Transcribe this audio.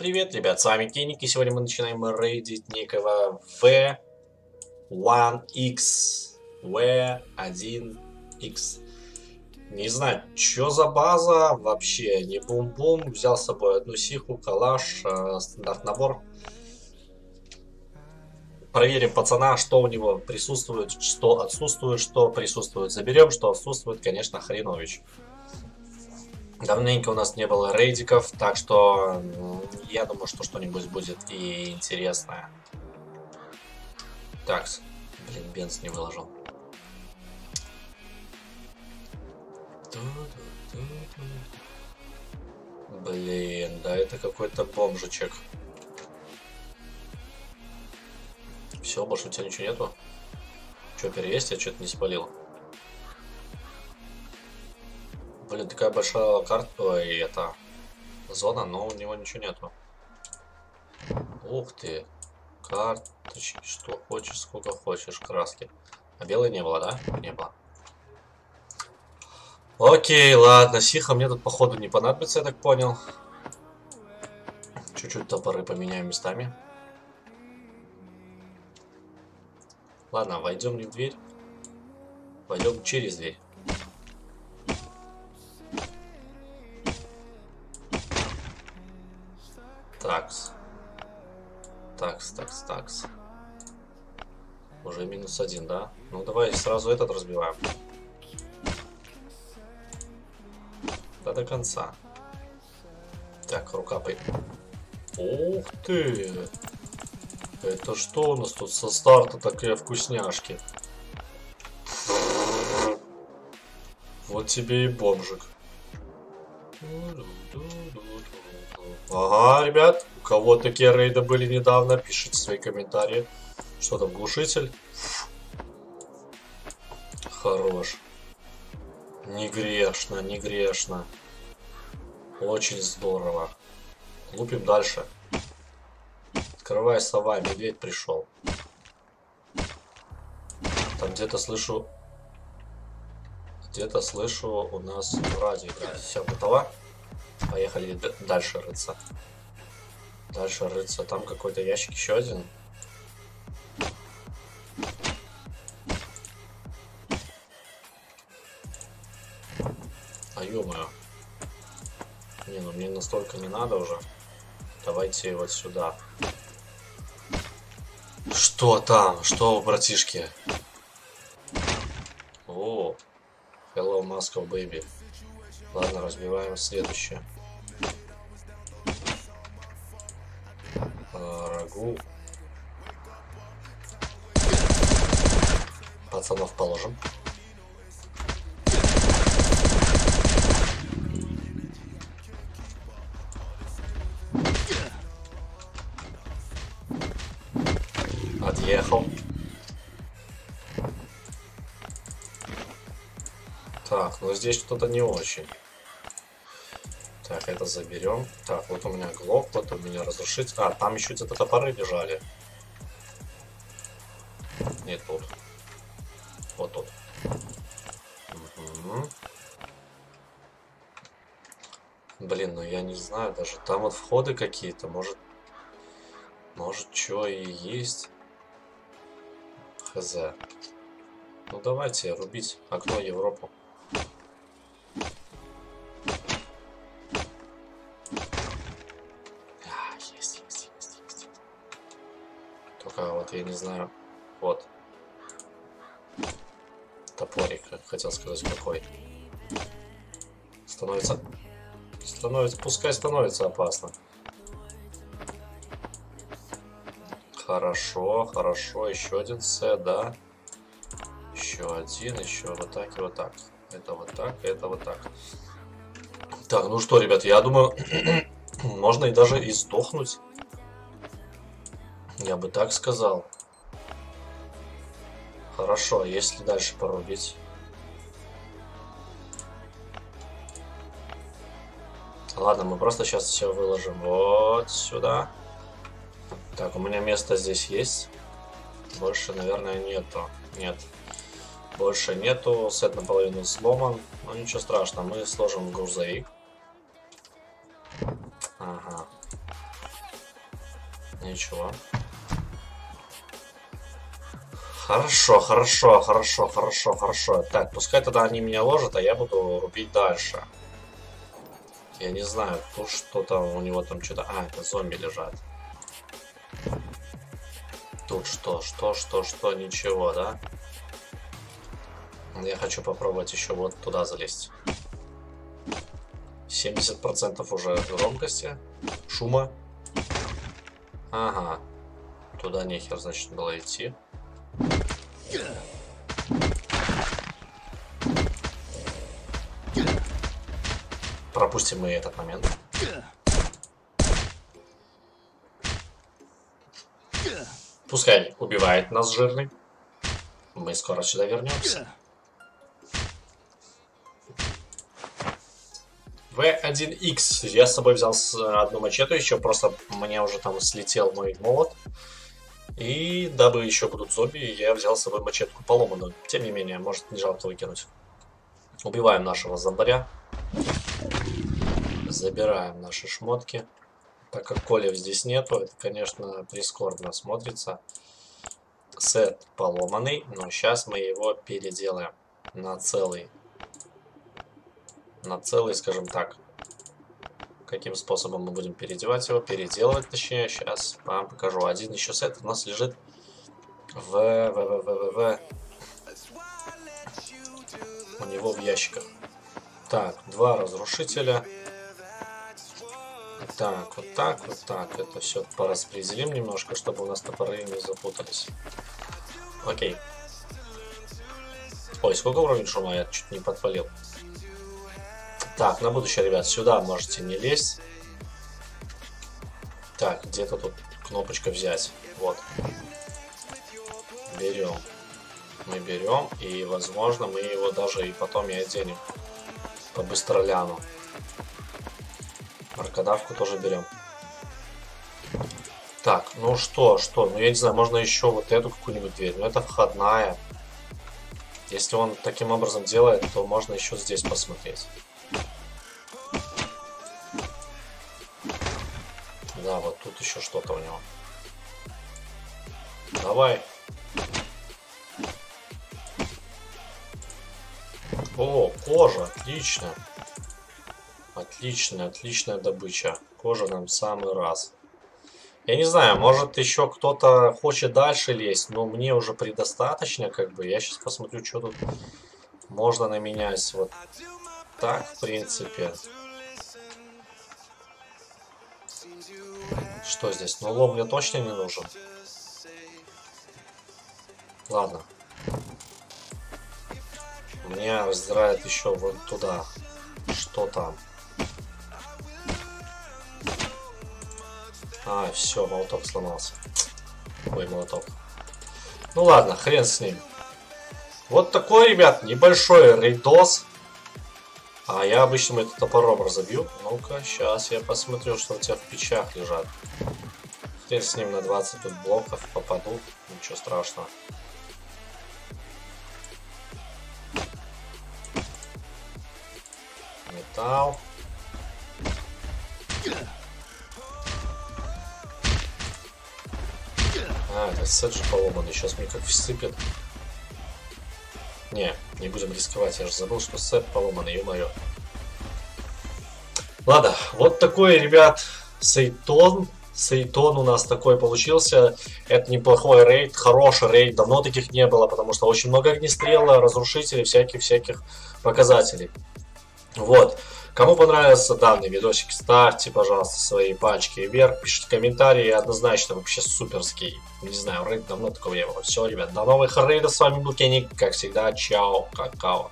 привет, ребят, с вами Кеник, и сегодня мы начинаем рейдить некого V1X. V1X. Не знаю, что за база вообще, не бум-бум. Взял с собой одну сиху, калаш, э, стандарт набор. Проверим пацана, что у него присутствует, что отсутствует, что присутствует. Заберем, что отсутствует, конечно, хренович. Давненько у нас не было рейдиков, так что я думаю, что что-нибудь будет и интересное. Так, блин, бенз не выложил. Блин, да это какой-то бомжичек. Все, больше у тебя ничего нету? Че, переесть? Я что-то не спалил. Блин, такая большая карта, и это зона, но у него ничего нету. Ух ты. Карточки, что хочешь, сколько хочешь, краски. А белой не было, да? Не было. Окей, ладно, сиха мне тут походу не понадобится, я так понял. Чуть-чуть топоры поменяем местами. Ладно, войдем не в дверь. Войдем через дверь. Такс. Уже минус один, да? Ну давай сразу этот разбиваем. Да до конца. Так, рука по... Ух ты! Это что у нас тут со старта такие вкусняшки? Вот тебе и бомжик. Ага, ребят, у кого такие рейды были недавно, пишите свои комментарии. Что там, глушитель? Хорош. Не грешно, не грешно. Очень здорово. Лупим дальше. Открывай сова, медведь пришел. Там где-то слышу... Где-то слышу у нас радио. Все, готово? Поехали дальше рыться. Дальше рыться. Там какой-то ящик еще один. А ё Не, ну мне настолько не надо уже. Давайте вот сюда. Что там? Что, братишки? О, hello, Moscow, baby. Ладно, разбиваем следующее. А, рагу. Пацанов положим. Ну здесь что-то не очень. Так, это заберем. Так, вот у меня глок, вот у меня разрушить. А, там еще где-то топоры лежали. Нет, тут. Вот тут. Угу. Блин, ну я не знаю даже. Там вот входы какие-то. Может, может, что и есть. Хз. Ну давайте рубить окно Европу. Вот, я не знаю, вот. Топорик, хотел сказать, какой. Становится... Становится... Пускай становится опасно. Хорошо, хорошо. Еще один С, да. Еще один, еще вот так и вот так. Это вот так, это вот так. Так, ну что, ребят, я думаю, можно и даже и сдохнуть. Я бы так сказал. Хорошо, а если дальше порубить? Ладно, мы просто сейчас все выложим вот сюда. Так, у меня место здесь есть. Больше, наверное, нету. Нет. Больше нету. Сет наполовину сломан. Но ну, ничего страшного. Мы сложим грузовик. Ага. Ничего. Хорошо, хорошо, хорошо, хорошо, хорошо. Так, пускай тогда они меня ложат, а я буду рубить дальше. Я не знаю, тут что-то у него там что-то... А, это зомби лежат. Тут что, что, что, что, ничего, да? Я хочу попробовать еще вот туда залезть. 70% уже громкости, шума. Ага. Туда нехер, значит, было идти. Пропустим мы этот момент. Пускай убивает нас жирный. Мы скоро сюда вернемся. В1Х. Я с собой взял одну мачету еще, просто мне уже там слетел мой молот. И дабы еще будут зомби, я взял с собой мачетку поломанную. Тем не менее, может не жалко выкинуть. Убиваем нашего зомбаря. Забираем наши шмотки. Так как колев здесь нету, это, конечно, прискорбно смотрится. Сет поломанный, но сейчас мы его переделаем на целый. На целый, скажем так. Каким способом мы будем переодевать его? Переделывать, точнее. Сейчас вам покажу. Один еще сет у нас лежит в, в, в, в, в, в. У него в ящиках. Так, два разрушителя. Так, вот так, вот так. Это все пораспределим немножко, чтобы у нас топоры не запутались. Окей. Ой, сколько уровень шума? Я чуть не подпалил. Так, на будущее, ребят, сюда можете не лезть. Так, где-то тут кнопочка взять. Вот. Берем. Мы берем, и, возможно, мы его даже и потом и оденем. По быстроляну. Аркадавку тоже берем. Так, ну что, что? Ну, я не знаю, можно еще вот эту какую-нибудь дверь. Но это входная. Если он таким образом делает, то можно еще здесь посмотреть. Да, вот тут еще что-то у него. Давай. О, кожа, отлично. Отличная, отличная добыча. Кожа нам в самый раз. Я не знаю, может еще кто-то хочет дальше лезть, но мне уже предостаточно, как бы. Я сейчас посмотрю, что тут можно наменять. Вот так, в принципе. Что здесь? Ну, лом мне точно не нужен. Ладно. Меня раздирает еще вот туда. Что там? А, все, молоток сломался. Ой, молоток. Ну ладно, хрен с ним. Вот такой, ребят, небольшой рейдос. А я обычно это топором разобью. Ну-ка, сейчас я посмотрю, что у тебя в печах лежат. Хрен с ним на 20 тут блоков попаду. Ничего страшного. Металл. А, это сет же поломанный. Сейчас мне как всыпет. Не, не будем рисковать. Я же забыл, что сет поломанный, ё-моё. Ладно, вот такой, ребят, Сейтон. Сейтон у нас такой получился. Это неплохой рейд, хороший рейд. Давно таких не было, потому что очень много огнестрела, разрушителей, всяких-всяких показателей. Вот. Кому понравился данный видосик, ставьте, пожалуйста, свои пальчики вверх, пишите комментарии, однозначно вообще суперский. Не знаю, рейд давно такого не было. Все, ребят, до новых рейдов, с вами был Кенни, как всегда, чао, какао.